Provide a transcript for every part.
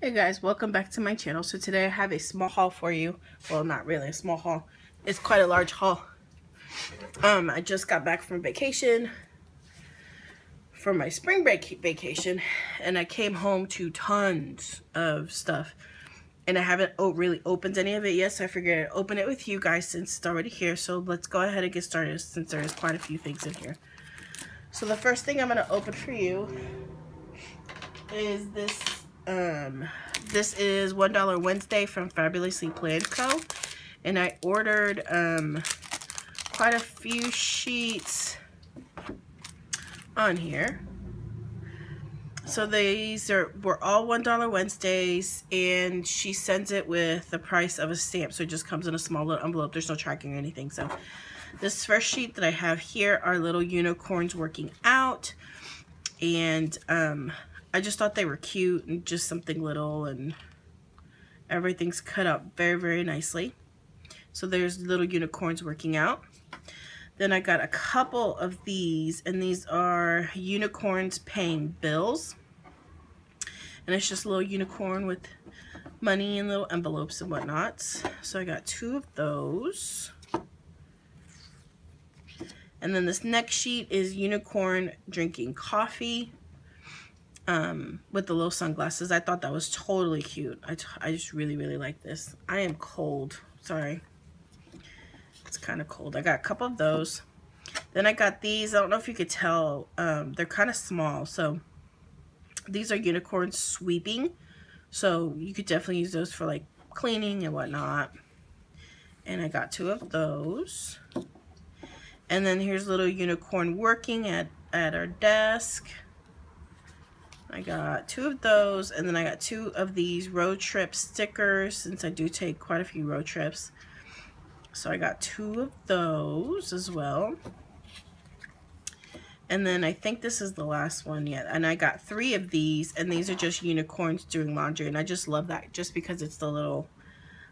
Hey guys, welcome back to my channel. So today I have a small haul for you. Well, not really a small haul. It's quite a large haul. Um, I just got back from vacation, from my spring break vacation, and I came home to tons of stuff. And I haven't really opened any of it yet, so I figured I'd open it with you guys since it's already here. So let's go ahead and get started since there is quite a few things in here. So the first thing I'm going to open for you is this um, this is $1 Wednesday from Fabulously Planned Co. And I ordered um, quite a few sheets on here. So these are were all $1 Wednesdays and she sends it with the price of a stamp. So it just comes in a small little envelope. There's no tracking or anything. So this first sheet that I have here are little unicorns working out. And um, I just thought they were cute and just something little and everything's cut up very, very nicely. So there's little unicorns working out. Then I got a couple of these and these are unicorns paying bills. And it's just a little unicorn with money and little envelopes and whatnot. So I got two of those. And then this next sheet is unicorn drinking coffee um, with the little sunglasses. I thought that was totally cute. I, I just really, really like this. I am cold. Sorry. It's kind of cold. I got a couple of those. Then I got these. I don't know if you could tell. Um, they're kind of small. So these are unicorns sweeping. So you could definitely use those for like cleaning and whatnot. And I got two of those. And then here's little unicorn working at, at our desk. I got two of those, and then I got two of these road trip stickers, since I do take quite a few road trips. So I got two of those as well. And then I think this is the last one yet. And I got three of these, and these are just unicorns doing laundry. And I just love that, just because it's the little,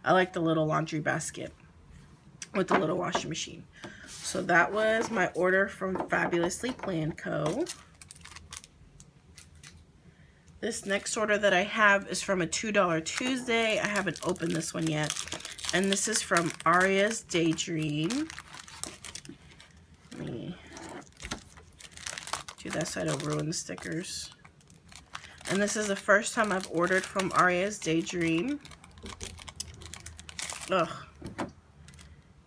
I like the little laundry basket with the little washing machine. So that was my order from Fabulously Planned Co. This next order that I have is from a $2 Tuesday. I haven't opened this one yet. And this is from Aria's Daydream. Let me do that so I don't ruin the stickers. And this is the first time I've ordered from Aria's Daydream. Ugh.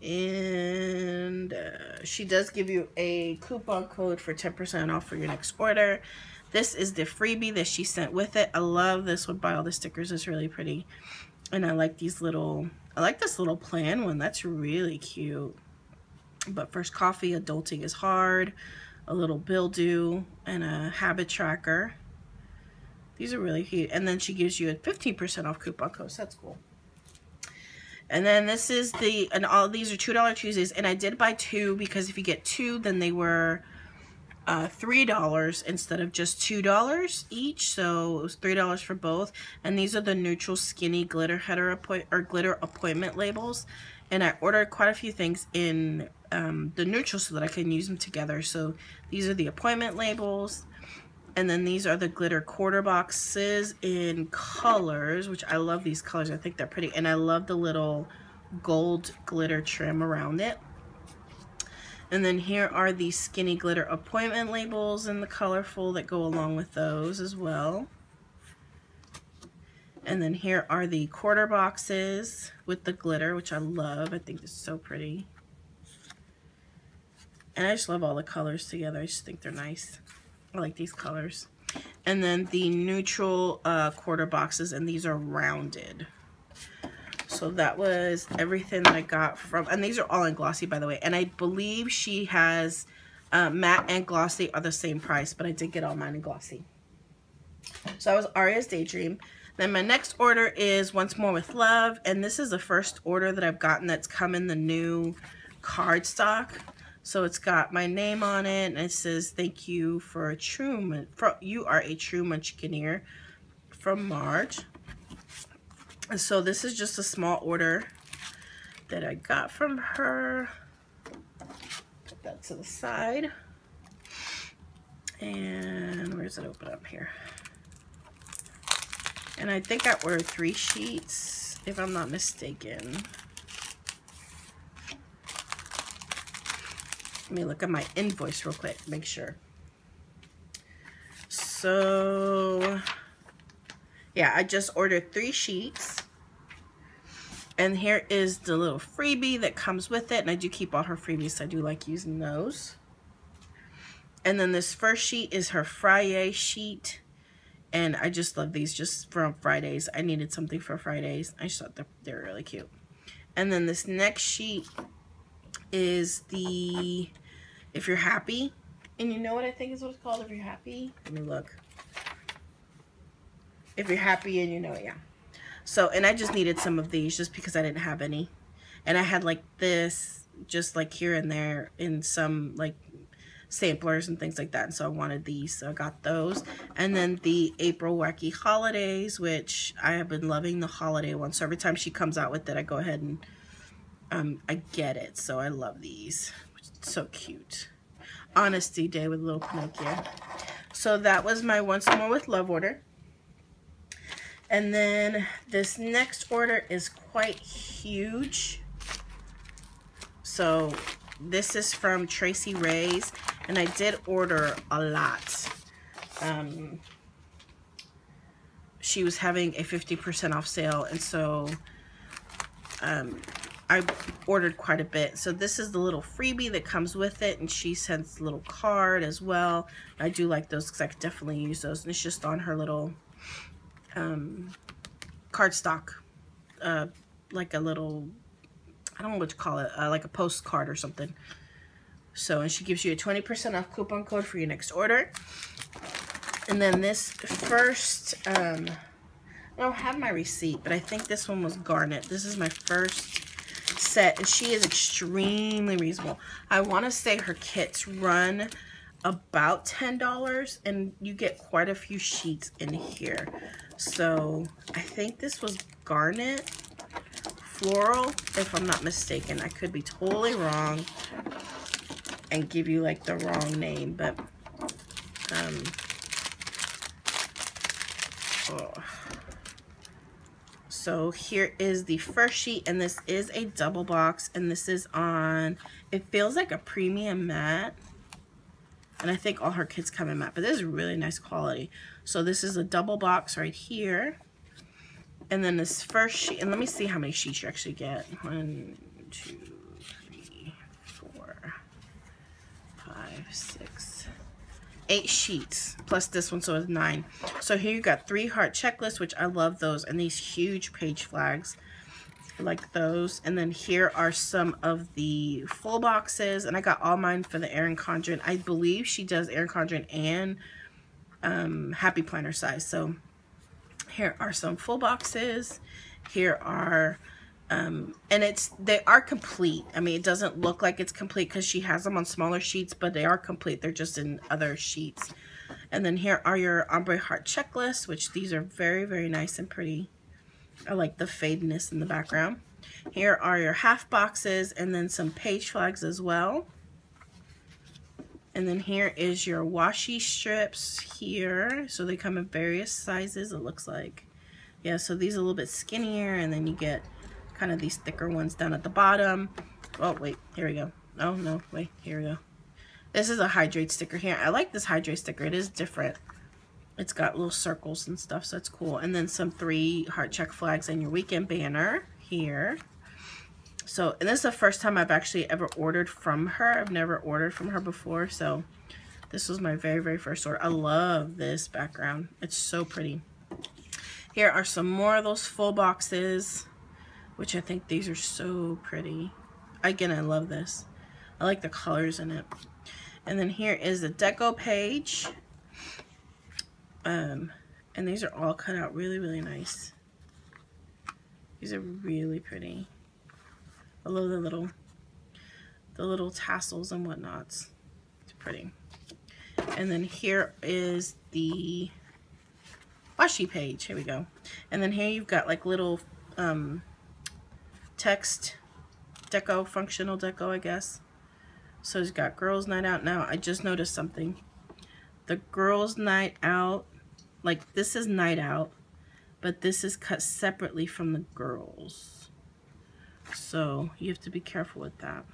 And uh, she does give you a coupon code for 10% off for your next order. This is the freebie that she sent with it. I love this one by all the stickers. It's really pretty. And I like these little, I like this little plan one. That's really cute. But first coffee, adulting is hard. A little bill and a habit tracker. These are really cute. And then she gives you a 15% off coupon code. So that's cool. And then this is the, and all these are $2 Tuesdays. And I did buy two because if you get two, then they were uh, $3 instead of just $2 each. So it was $3 for both. And these are the neutral skinny glitter header or glitter appointment labels. And I ordered quite a few things in um, the neutral so that I can use them together. So these are the appointment labels. And then these are the glitter quarter boxes in colors, which I love these colors. I think they're pretty. And I love the little gold glitter trim around it. And then here are the skinny glitter appointment labels and the colorful that go along with those as well. And then here are the quarter boxes with the glitter, which I love. I think it's so pretty. And I just love all the colors together. I just think they're nice. I like these colors. And then the neutral uh, quarter boxes, and these are rounded. So that was everything that I got from, and these are all in glossy, by the way. And I believe she has uh, matte and glossy are the same price, but I did get all mine in glossy. So that was Aria's Daydream. Then my next order is Once More With Love, and this is the first order that I've gotten that's come in the new cardstock. So it's got my name on it, and it says, thank you for a true, for, you are a true munchkineer from Marge. So this is just a small order that I got from her. Put that to the side. And where's it open up here? And I think I ordered three sheets, if I'm not mistaken. Let me look at my invoice real quick, make sure. So, yeah, I just ordered three sheets. And here is the little freebie that comes with it. And I do keep all her freebies, so I do like using those. And then this first sheet is her Friday sheet. And I just love these just from Fridays. I needed something for Fridays. I just thought they're, they're really cute. And then this next sheet is the if you're happy. And you know what I think is what it's called if you're happy? Let me look. If you're happy and you know it, yeah. So, and I just needed some of these just because I didn't have any. And I had like this just like here and there in some like samplers and things like that. And so I wanted these, so I got those. And then the April Wacky Holidays, which I have been loving the holiday one. So every time she comes out with it, I go ahead and um, I get it. So I love these. So cute. Honesty Day with little Pinocchio. So that was my Once More with Love order. And then this next order is quite huge. So this is from Traci Raes and I did order a lot. Um, she was having a 50% off sale and so um, I ordered quite a bit. So this is the little freebie that comes with it and she sends a little card as well. I do like those because I could definitely use those and it's just on her little um, cardstock, uh, like a little, I don't know what to call it, uh, like a postcard or something. So, and she gives you a 20% off coupon code for your next order. And then this first, um, I don't have my receipt, but I think this one was Garnet. This is my first set, and she is extremely reasonable. I want to say her kits run about $10, and you get quite a few sheets in here. So, I think this was Garnet Floral, if I'm not mistaken. I could be totally wrong and give you like the wrong name, but um, oh. so here is the first sheet, and this is a double box, and this is on, it feels like a premium matte, and I think all her kits come in matte, but this is really nice quality. So this is a double box right here, and then this first sheet, and let me see how many sheets you actually get. One, two, three, four, five, six, eight sheets plus this one, so it's nine. So here you got three heart checklists, which I love those, and these huge page flags like those. And then here are some of the full boxes, and I got all mine for the Erin Condren. I believe she does Erin Condren and um, Happy Planner size. So here are some full boxes. Here are um, and it's they are complete. I mean, it doesn't look like it's complete because she has them on smaller sheets, but they are complete. They're just in other sheets. And then here are your ombre heart checklists, which these are very, very nice and pretty. I like the fadeness in the background. Here are your half boxes and then some page flags as well. And then here is your washi strips here. So they come in various sizes, it looks like. Yeah, so these are a little bit skinnier and then you get kind of these thicker ones down at the bottom. Oh, wait, here we go. Oh, no, wait, here we go. This is a hydrate sticker here. I like this hydrate sticker. It is different. It's got little circles and stuff, so it's cool. And then some three heart check flags and your weekend banner here. So, and this is the first time I've actually ever ordered from her. I've never ordered from her before, so this was my very, very first order. I love this background. It's so pretty. Here are some more of those full boxes which I think these are so pretty. Again, I love this. I like the colors in it. And then here is the deco page. Um, and these are all cut out really, really nice. These are really pretty. I love the little, the little tassels and whatnots. It's pretty. And then here is the washi page. Here we go. And then here you've got like little um, text deco, functional deco, I guess. So it's got girls night out. Now, I just noticed something. The girls night out, like this is night out. but this is cut separately from the girls. So you have to be careful with that.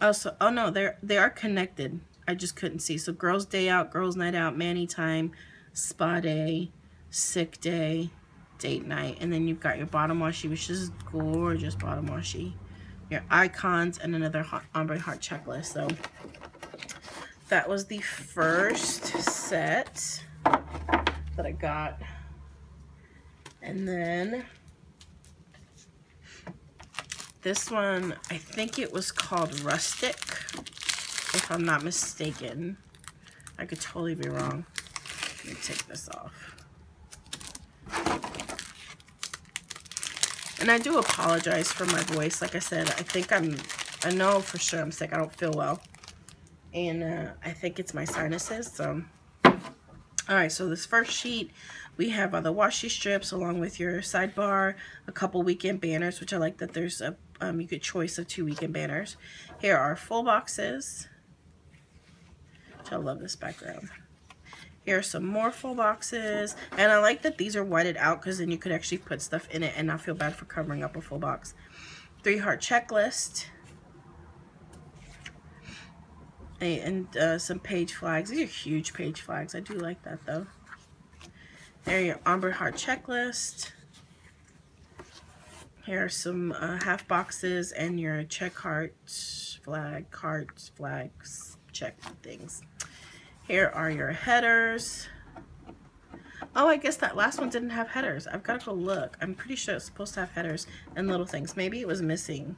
Also, oh no, they're they are connected. I just couldn't see. So girls' day out, girls' night out, mani time, spa day, sick day, date night, and then you've got your bottom washi, which is gorgeous bottom washi. Your icons and another ombre heart checklist. So that was the first set that I got. And then this one, I think it was called Rustic, if I'm not mistaken. I could totally be wrong. Let me take this off. And I do apologize for my voice. Like I said, I think I'm, I know for sure I'm sick. I don't feel well. And uh, I think it's my sinuses, so. All right, so this first sheet, we have other washi strips along with your sidebar, a couple weekend banners, which I like that there's a um, you get choice of two weekend banners. Here are full boxes. Which I love this background. Here are some more full boxes. And I like that these are whited out because then you could actually put stuff in it and not feel bad for covering up a full box. Three heart checklist. And uh, some page flags. These are huge page flags. I do like that though. There your ombre heart checklist. Here are some uh, half boxes and your check heart flag, cards, flags, check things. Here are your headers. Oh, I guess that last one didn't have headers. I've got to go look. I'm pretty sure it's supposed to have headers and little things. Maybe it was missing.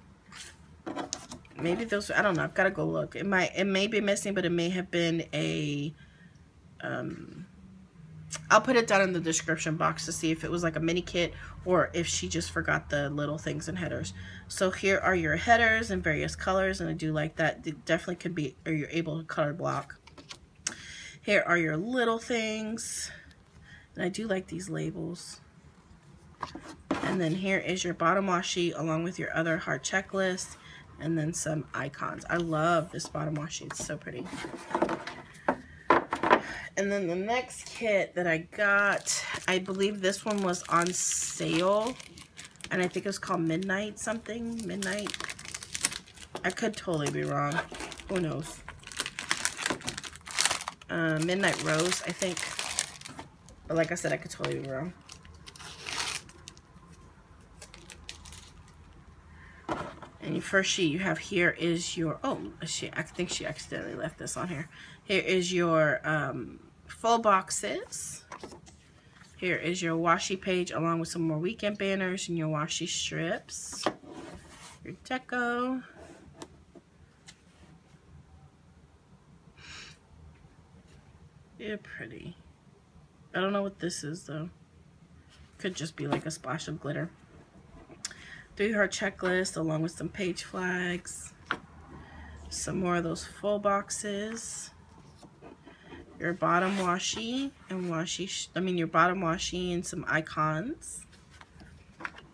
Maybe those, I don't know. I've got to go look. It might, it may be missing, but it may have been a, um, I'll put it down in the description box to see if it was like a mini kit or if she just forgot the little things and headers. So here are your headers in various colors and I do like that. It definitely could be, or you're able to color block. Here are your little things. And I do like these labels. And then here is your bottom washi along with your other heart checklist and then some icons. I love this bottom washi. It's so pretty. And then the next kit that I got, I believe this one was on sale. And I think it was called Midnight something. Midnight. I could totally be wrong. Who knows? Uh, Midnight Rose, I think. But like I said, I could totally be wrong. And your first sheet you have here is your, oh, she, I think she accidentally left this on here. Here is your um, full boxes. Here is your washi page along with some more weekend banners and your washi strips. Your deco. Yeah, pretty. I don't know what this is though. Could just be like a splash of glitter. Three heart checklist along with some page flags. Some more of those full boxes your bottom washi and washi, I mean your bottom washi and some icons.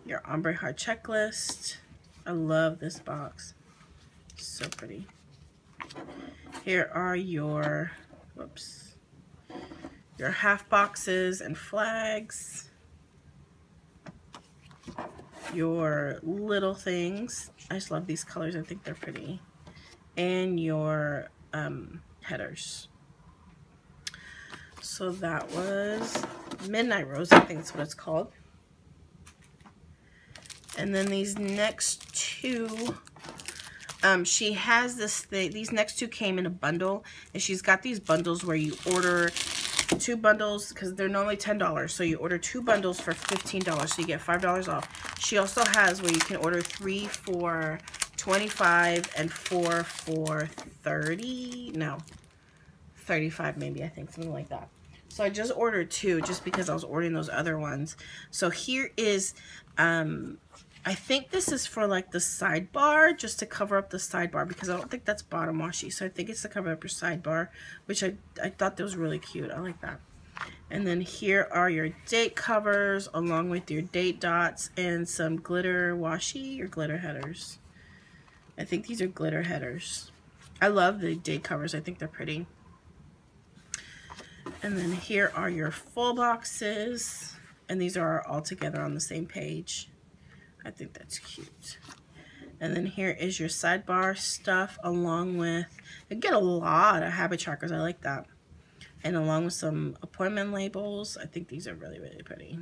Your ombre heart checklist. I love this box. So pretty. Here are your, whoops, your half boxes and flags. Your little things. I just love these colors. I think they're pretty. And your um, headers. So that was Midnight Rose, I think that's what it's called. And then these next two, um, she has this thing, these next two came in a bundle, and she's got these bundles where you order two bundles, because they're normally $10, so you order two bundles for $15, so you get $5 off. She also has where you can order three for 25 and four for 30, no, 35 maybe, I think, something like that. So I just ordered two just because I was ordering those other ones. So here is, um, I think this is for like the sidebar, just to cover up the sidebar because I don't think that's bottom washi. So I think it's to cover up your sidebar, which I, I thought that was really cute. I like that. And then here are your date covers along with your date dots and some glitter washi or glitter headers. I think these are glitter headers. I love the date covers. I think they're pretty. And then here are your full boxes. And these are all together on the same page. I think that's cute. And then here is your sidebar stuff along with, you get a lot of habit trackers. I like that. And along with some appointment labels. I think these are really, really pretty.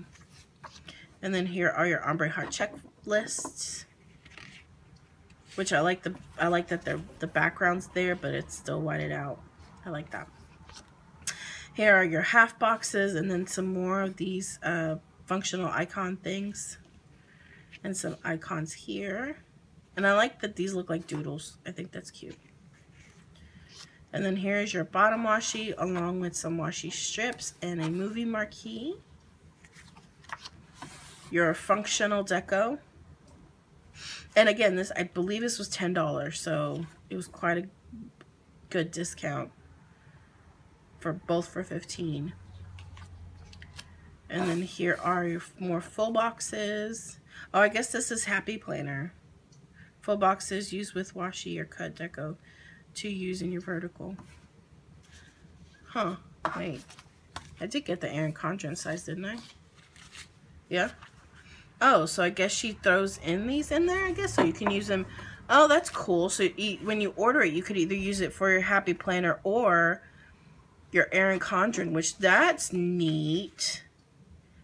And then here are your ombre heart checklists. Which I like the I like that they're the background's there, but it's still whited out. I like that. Here are your half boxes and then some more of these uh, functional icon things. And some icons here. And I like that these look like doodles. I think that's cute. And then here's your bottom washi along with some washi strips and a movie marquee. Your functional deco. And again, this I believe this was $10, so it was quite a good discount for both for 15 and then here are your more full boxes oh I guess this is happy planner. Full boxes used with washi or cut deco to use in your vertical. Huh wait. I did get the Erin Condren size didn't I? Yeah. Oh so I guess she throws in these in there I guess? So you can use them. Oh that's cool. So when you order it you could either use it for your happy planner or your Erin Condren, which that's neat.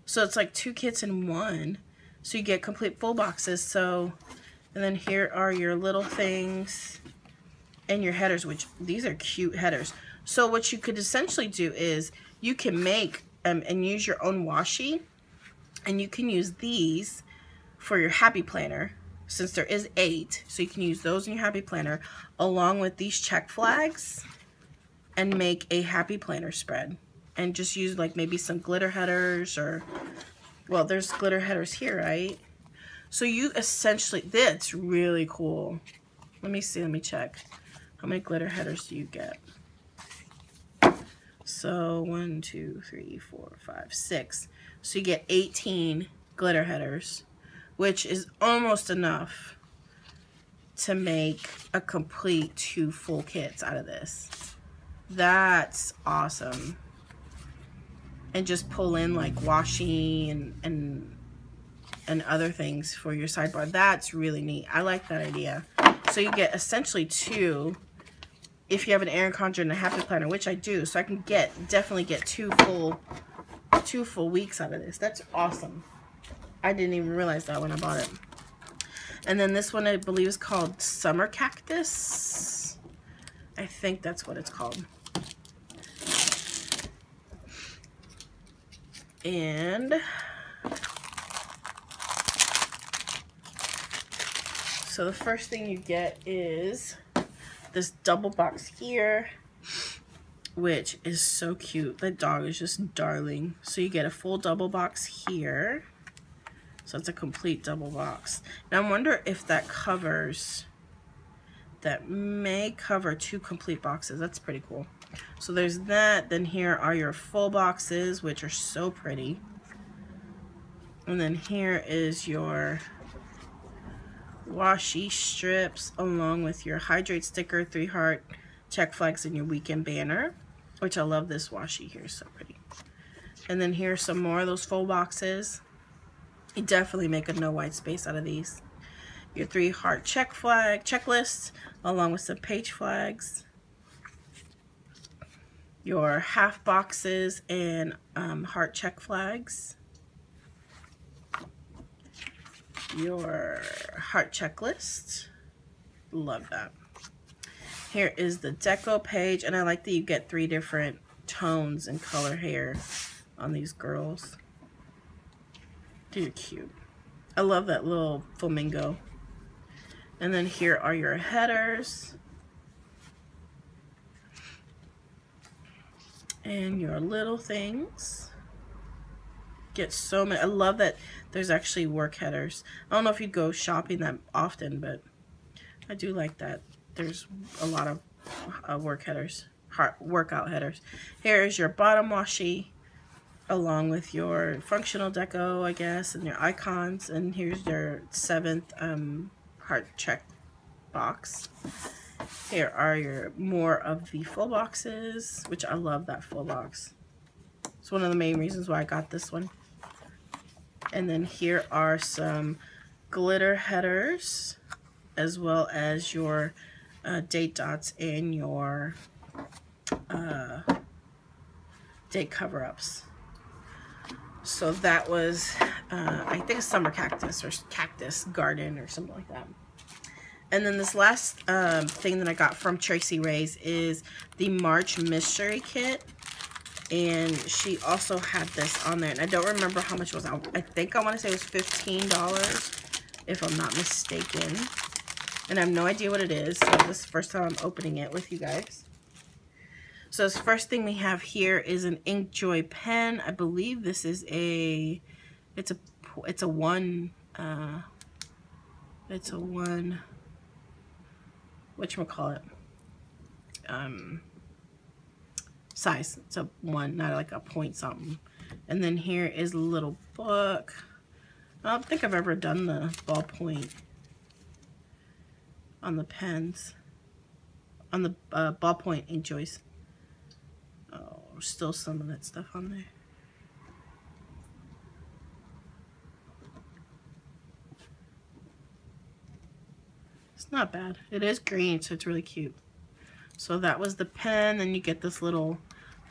So it's like two kits in one. So you get complete full boxes. So, and then here are your little things and your headers, which these are cute headers. So what you could essentially do is you can make um, and use your own washi and you can use these for your happy planner since there is eight. So you can use those in your happy planner along with these check flags and make a happy planner spread and just use like maybe some glitter headers or well there's glitter headers here right? So you essentially that's really cool. Let me see let me check. How many glitter headers do you get? So one two three four five six. So you get 18 glitter headers which is almost enough to make a complete two full kits out of this. That's awesome. And just pull in like washi and, and, and other things for your sidebar. That's really neat. I like that idea. So you get essentially two if you have an Erin Condren and a Happy Planner, which I do. So I can get, definitely get two full, two full weeks out of this. That's awesome. I didn't even realize that when I bought it. And then this one I believe is called Summer Cactus. I think that's what it's called. And so the first thing you get is this double box here, which is so cute. The dog is just darling. So you get a full double box here. So it's a complete double box. Now I wonder if that covers, that may cover two complete boxes. That's pretty cool. So there's that. Then here are your full boxes, which are so pretty. And then here is your washi strips along with your hydrate sticker, three heart check flags, and your weekend banner, which I love this washi here. So pretty. And then here's some more of those full boxes. You definitely make a no white space out of these. Your three heart check flag checklist along with some page flags your half boxes and um, heart check flags, your heart checklist, love that. Here is the deco page, and I like that you get three different tones and color hair on these girls. They're cute. I love that little flamingo. And then here are your headers. And your little things. Get so many. I love that there's actually work headers. I don't know if you go shopping that often, but I do like that. There's a lot of uh, work headers, heart workout headers. Here is your bottom washi along with your functional deco, I guess, and your icons. And here's your seventh um, heart check box. Here are your more of the full boxes, which I love that full box. It's one of the main reasons why I got this one. And then here are some glitter headers as well as your uh, date dots and your uh, date cover-ups. So that was, uh, I think a summer cactus or cactus garden or something like that. And then this last um, thing that I got from Traci Raes is the March Mystery Kit. And she also had this on there. And I don't remember how much it was. I think I want to say it was $15 if I'm not mistaken. And I have no idea what it is. So this is the first time I'm opening it with you guys. So this first thing we have here is an Inkjoy pen. I believe this is a, it's a, it's a one, uh, it's a one, whatchamacallit, um, size. It's a one, not like a point something. And then here is a little book. I don't think I've ever done the ballpoint on the pens, on the uh, ballpoint Inkjoys still some of that stuff on there. It's not bad. It is green, so it's really cute. So that was the pen. Then you get this little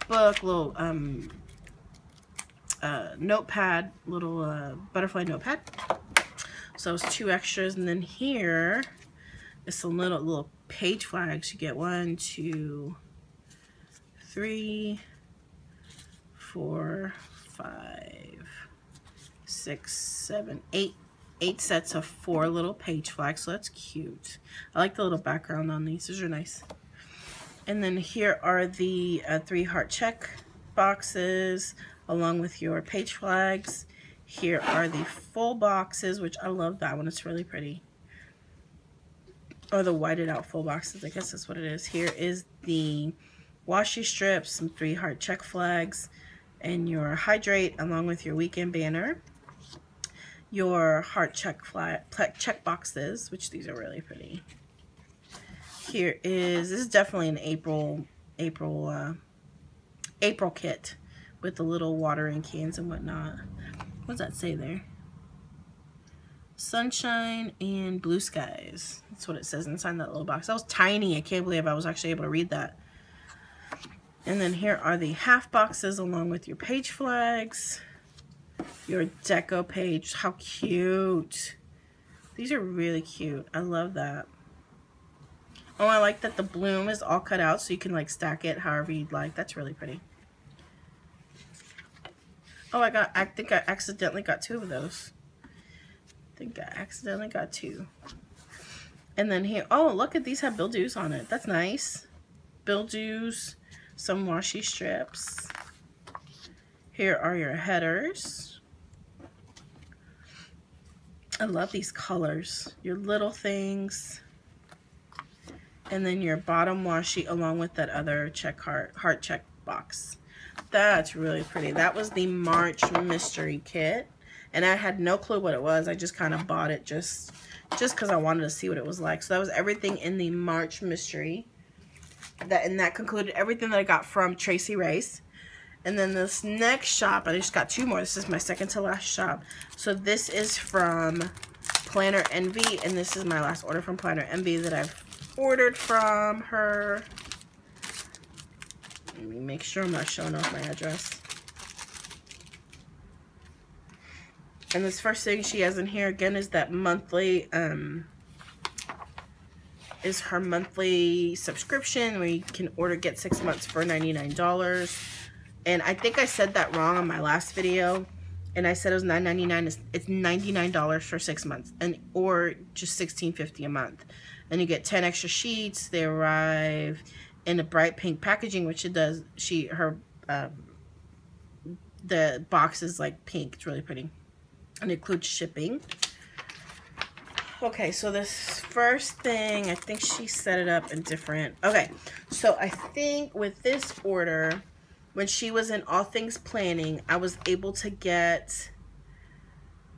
book, little um, uh, notepad, little uh, butterfly notepad. So it's two extras. And then here is some little, little page flags. You get one, two, three, four, five, six, seven, eight, eight sets of four little page flags. So that's cute. I like the little background on these. These are nice. And then here are the uh, three heart check boxes along with your page flags. Here are the full boxes, which I love that one. It's really pretty. Or the whited out full boxes. I guess that's what it is. Here is the washi strips, some three heart check flags, and your hydrate along with your weekend banner your heart check flat check boxes which these are really pretty. Here is this is definitely an April April uh, April kit with the little watering cans and whatnot. What does that say there? Sunshine and blue skies. That's what it says inside that little box. That was tiny. I can't believe I was actually able to read that. And then here are the half boxes along with your page flags, your deco page. How cute. These are really cute. I love that. Oh, I like that the bloom is all cut out so you can like stack it however you'd like. That's really pretty. Oh, I got, I think I accidentally got two of those. I think I accidentally got two. And then here, oh, look at these have bill dues on it. That's nice. Bill dues some washi strips. Here are your headers. I love these colors. Your little things. And then your bottom washi along with that other check heart, heart check box. That's really pretty. That was the March Mystery Kit. And I had no clue what it was. I just kind of bought it just just because I wanted to see what it was like. So that was everything in the March Mystery that and that concluded everything that I got from Traci Raes. And then this next shop, I just got two more. This is my second to last shop. So this is from Planner Envy, and this is my last order from Planner Envy that I've ordered from her. Let me make sure I'm not showing off my address. And this first thing she has in here again is that monthly um, is her monthly subscription where you can order get six months for $99. And I think I said that wrong on my last video. And I said it was $9.99. It's $99 for six months. and Or just $16.50 a month. And you get 10 extra sheets. They arrive in a bright pink packaging, which it does. She, her, um, the box is like pink. It's really pretty. And includes shipping. Okay, so this first thing, I think she set it up in different... Okay, so I think with this order, when she was in All Things Planning, I was able to get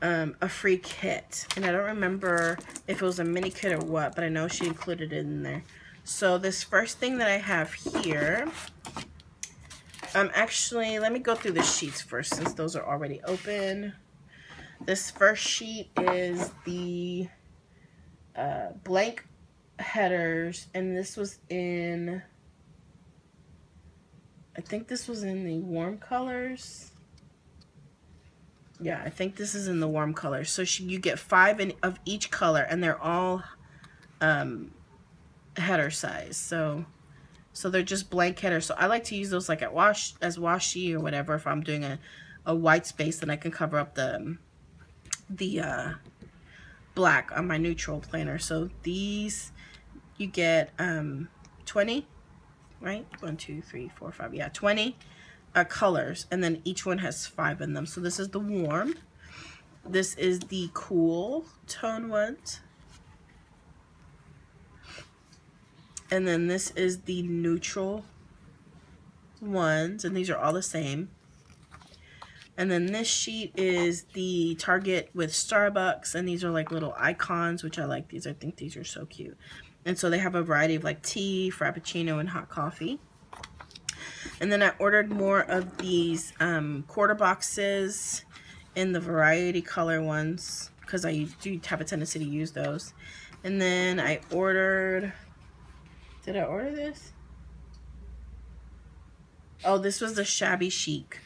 um, a free kit. And I don't remember if it was a mini kit or what, but I know she included it in there. So this first thing that I have here Um, actually, let me go through the sheets first since those are already open. This first sheet is the uh, blank headers, and this was in, I think this was in the warm colors. Yeah, I think this is in the warm colors. So she, you get five in, of each color, and they're all um, header size. So so they're just blank headers. So I like to use those like at wash as washi or whatever if I'm doing a, a white space then I can cover up the the uh, black on my neutral planner. So these you get um, 20, right? One, two, three, four, five. Yeah, 20 uh, colors and then each one has five in them. So this is the warm. This is the cool tone ones. And then this is the neutral ones, and these are all the same. And then this sheet is the Target with Starbucks, and these are like little icons, which I like these. I think these are so cute. And so they have a variety of like tea, frappuccino, and hot coffee. And then I ordered more of these um, quarter boxes in the variety color ones because I do have a tendency to use those. And then I ordered did I order this? Oh, this was the Shabby Chic.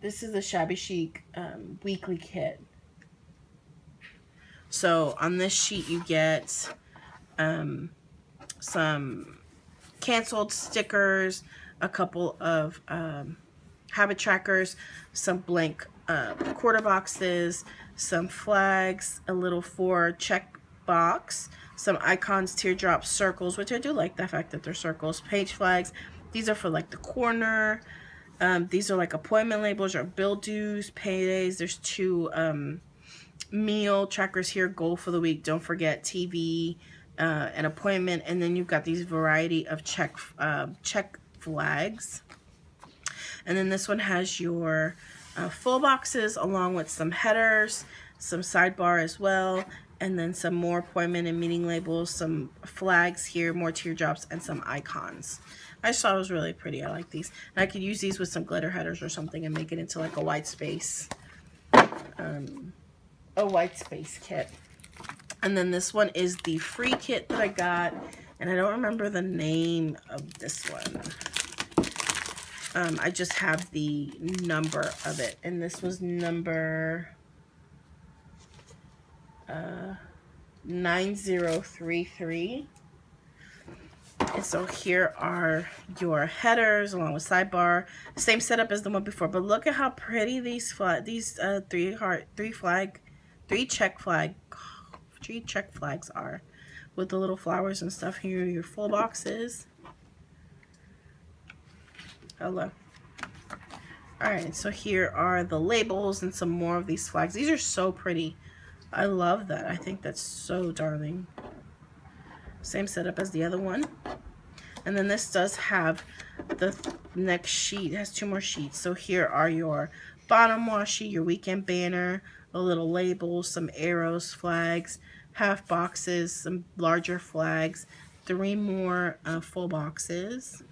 This is the Shabby Chic um, weekly kit. So on this sheet you get um, some canceled stickers, a couple of um, habit trackers, some blank uh, quarter boxes, some flags, a little four check box, some icons, teardrops, circles, which I do like the fact that they're circles, page flags. These are for like the corner. Um, these are like appointment labels or bill dues, paydays. There's two um, meal trackers here, goal for the week. Don't forget TV, uh, an appointment, and then you've got these variety of check uh, check flags. And then this one has your uh, full boxes along with some headers, some sidebar as well, and then some more appointment and meeting labels, some flags here, more teardrops, and some icons. I just thought it was really pretty. I like these. And I could use these with some glitter headers or something and make it into like a white space, um, a white space kit. And then this one is the free kit that I got, and I don't remember the name of this one. Um, I just have the number of it, and this was number uh, 9033. And so here are your headers along with sidebar. Same setup as the one before, but look at how pretty these flag, these uh, three heart, three flag, three check flag, three check flags are, with the little flowers and stuff. Here your full boxes. Hello. Alright, so here are the labels and some more of these flags. These are so pretty. I love that. I think that's so darling. Same setup as the other one. And then this does have the next sheet. It has two more sheets. So here are your bottom washi, your weekend banner, a little label, some arrows, flags, half boxes, some larger flags, three more uh, full boxes.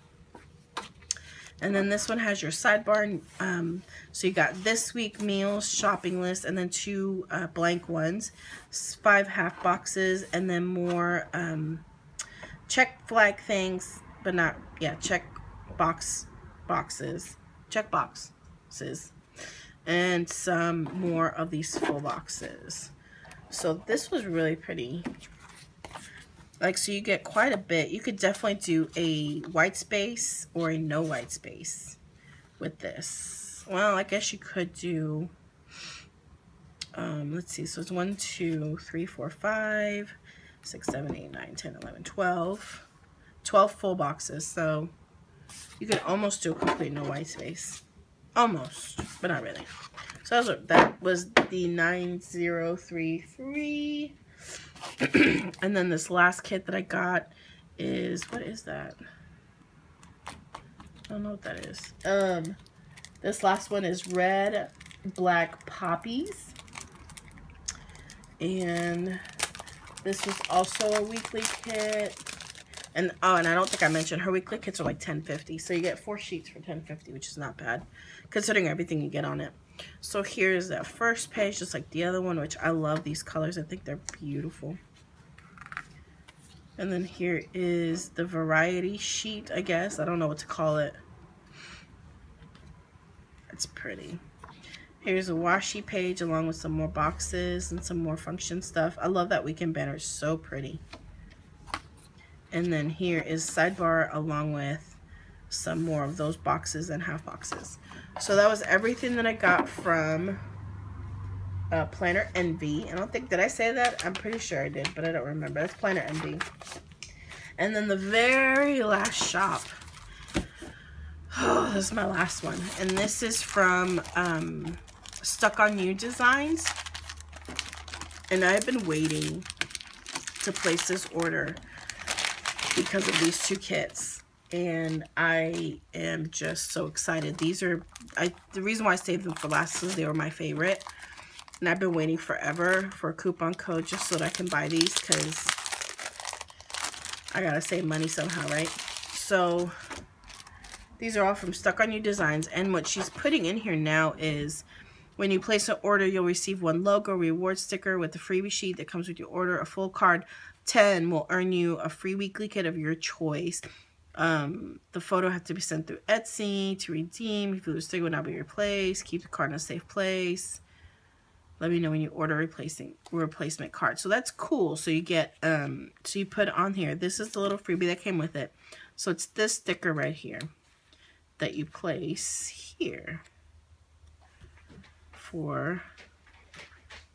And then this one has your sidebar. Um, so you got this week meals, shopping list, and then two uh, blank ones. Five half boxes, and then more um, check flag things, but not, yeah, check box boxes. Check boxes. And some more of these full boxes. So this was really pretty. Like so you get quite a bit. You could definitely do a white space or a no white space with this. Well I guess you could do um, let's see. So it's 1 2 3 4 5 6 7 8 9 10 11 12 12 full boxes so you could almost do a complete no white space almost but not really so that was, the 9033 and then this last kit that I got is, what is that? I don't know what that is. Um, this last one is red black poppies. And this was also a weekly kit. And oh, and I don't think I mentioned her weekly kits are like 10.50. So you get four sheets for 10.50, which is not bad considering everything you get on it. So here's that first page, just like the other one, which I love these colors. I think they're beautiful. And then here is the variety sheet, I guess. I don't know what to call it. It's pretty. Here's a washi page along with some more boxes and some more function stuff. I love that weekend banner. It's so pretty. And then here is sidebar along with some more of those boxes and half boxes. So that was everything that I got from uh, Planner Envy. I don't think, did I say that? I'm pretty sure I did, but I don't remember. That's Planner Envy. And then the very last shop. Oh, this is my last one. And this is from um, Stuck On You Designs. And I've been waiting to place this order because of these two kits and I am just so excited. These are, I the reason why I saved them for last is they were my favorite. And I've been waiting forever for a coupon code just so that I can buy these because I gotta save money somehow, right? So these are all from Stuck On You Designs. And what she's putting in here now is when you place an order, you'll receive one logo reward sticker with the freebie sheet that comes with your order. A full card 10 will earn you a free weekly kit of your choice. Um, the photo has to be sent through Etsy to redeem. If you lose sticker will not be replaced. Keep the card in a safe place. Let me know when you order replacing replacement card. So that's cool. So you get um so you put on here. This is the little freebie that came with it. So it's this sticker right here that you place here for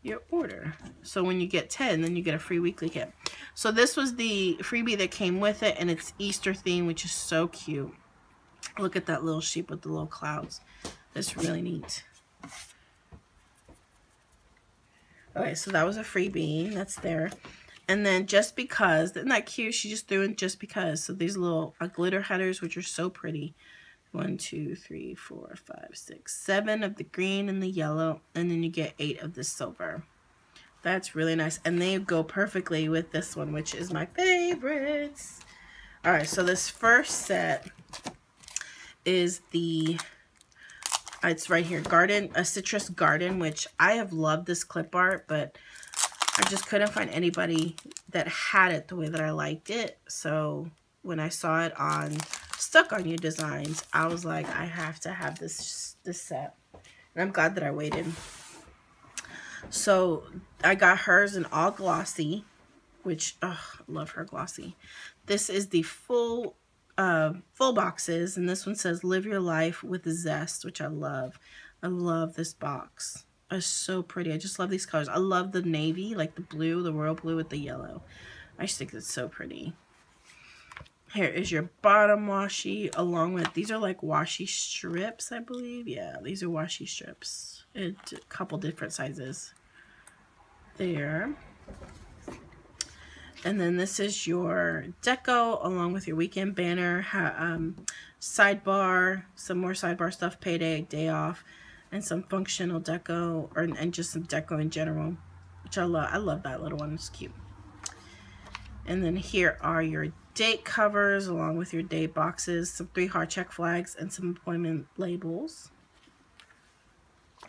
your order. So when you get 10, then you get a free weekly kit. So this was the freebie that came with it, and it's Easter theme, which is so cute. Look at that little sheep with the little clouds. That's really neat. Okay, so that was a freebie. That's there. And then just because, isn't that cute? She just threw in just because. So these little uh, glitter headers, which are so pretty. One, two, three, four, five, six, seven of the green and the yellow. And then you get eight of the silver. That's really nice. And they go perfectly with this one, which is my favorites. All right, so this first set is the, it's right here, Garden, a Citrus Garden, which I have loved this clip art, but I just couldn't find anybody that had it the way that I liked it. So when I saw it on Stuck On your Designs, I was like, I have to have this, this set. And I'm glad that I waited. So I got hers in all glossy, which, I love her glossy. This is the full, uh, full boxes. And this one says, live your life with zest, which I love. I love this box. It's so pretty. I just love these colors. I love the navy, like the blue, the royal blue with the yellow. I just think it's so pretty. Here is your bottom washi along with, these are like washi strips, I believe. Yeah, these are washi strips. a couple different sizes there. And then this is your deco along with your weekend banner, um, sidebar, some more sidebar stuff, payday, day off, and some functional deco, or, and just some deco in general, which I love. I love that little one. It's cute. And then here are your date covers along with your date boxes, some three heart check flags, and some appointment labels.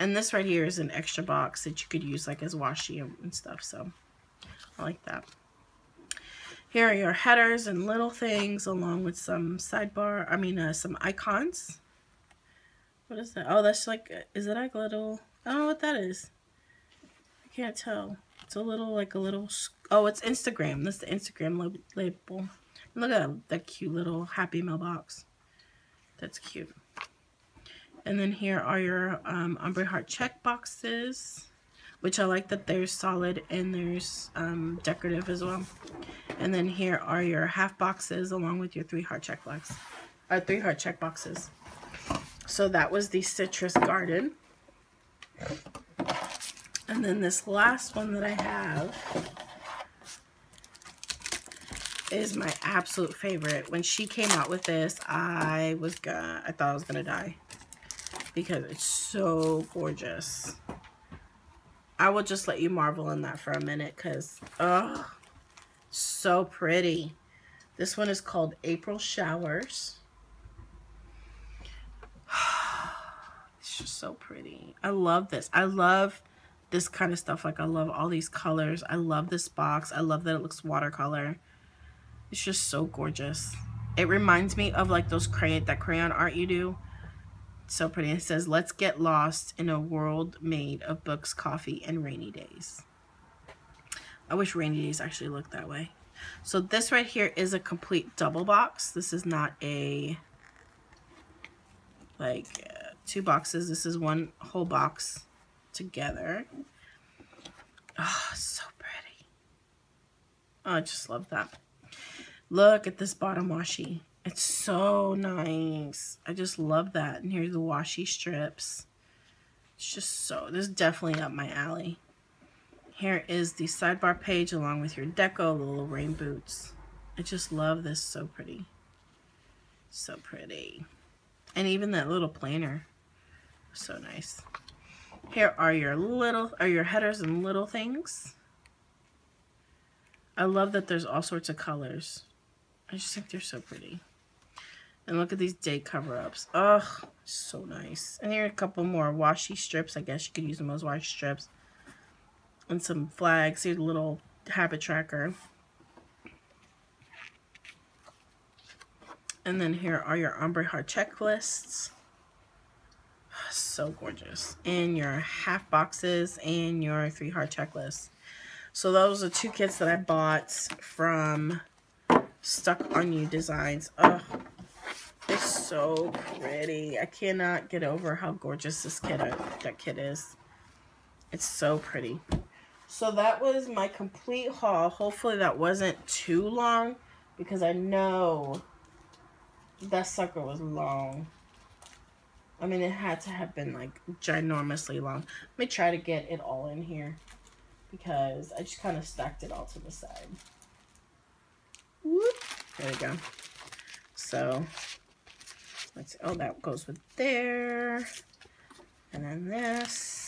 And this right here is an extra box that you could use like as washi and stuff. So I like that. Here are your headers and little things along with some sidebar, I mean uh, some icons. What is that? Oh, that's like, is it like a little, I don't know what that is. I can't tell. It's a little, like a little, oh, it's Instagram. That's the Instagram label. Look at that cute little happy mailbox. That's cute. And then here are your um, ombre heart check boxes, which I like that they're solid and there's um, decorative as well. And then here are your half boxes along with your three heart check flags, uh, three heart check boxes. So that was the Citrus Garden. And then this last one that I have is my absolute favorite. When she came out with this, I was gonna, I thought I was gonna die because it's so gorgeous. I will just let you marvel in that for a minute because, oh, so pretty. This one is called April Showers. It's just so pretty. I love this. I love this kind of stuff. Like I love all these colors. I love this box. I love that it looks watercolor. It's just so gorgeous. It reminds me of like those crayon that crayon art you do. So pretty. It says, let's get lost in a world made of books, coffee, and rainy days. I wish rainy days actually looked that way. So this right here is a complete double box. This is not a, like, uh, two boxes. This is one whole box together. Oh, so pretty. Oh, I just love that. Look at this bottom washi. It's so nice. I just love that. And here's the washi strips. It's just so, this is definitely up my alley. Here is the sidebar page along with your deco, little rain boots. I just love this. So pretty. So pretty. And even that little planner. So nice. Here are your little, are your headers and little things. I love that there's all sorts of colors. I just think they're so pretty. And look at these day cover-ups. Ugh, so nice. And here are a couple more washi strips. I guess you could use them as washi strips and some flags. Here's a little habit tracker. And then here are your ombre heart checklists. So gorgeous. And your half boxes and your three heart checklists. So those are two kits that I bought from Stuck On You Designs. Oh, it's so pretty. I cannot get over how gorgeous this kit uh, that kit is. It's so pretty. So that was my complete haul. Hopefully that wasn't too long because I know that sucker was long. I mean, it had to have been like ginormously long. Let me try to get it all in here because I just kind of stacked it all to the side. Whoop. There we go. So, let's. Oh, that goes with there. And then this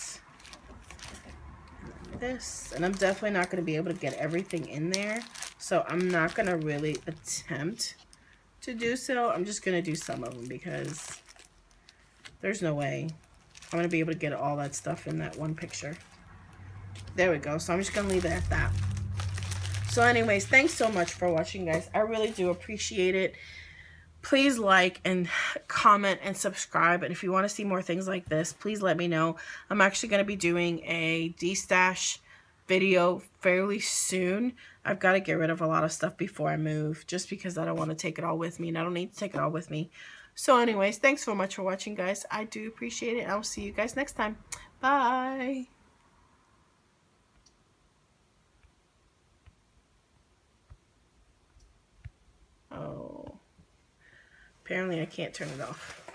this. And I'm definitely not going to be able to get everything in there. So I'm not going to really attempt to do so. I'm just going to do some of them because there's no way I'm going to be able to get all that stuff in that one picture. There we go. So I'm just going to leave it at that. So anyways, thanks so much for watching, guys. I really do appreciate it. Please like and comment and subscribe. And if you want to see more things like this please let me know. I'm actually going to be doing a destash video fairly soon. I've got to get rid of a lot of stuff before i move just because i don't want to take it all with me and i don't need to take it all with me. So anyways thanks so much for watching guys. I do appreciate it i'll see you guys next time. Bye Oh. Apparently I can't turn it off.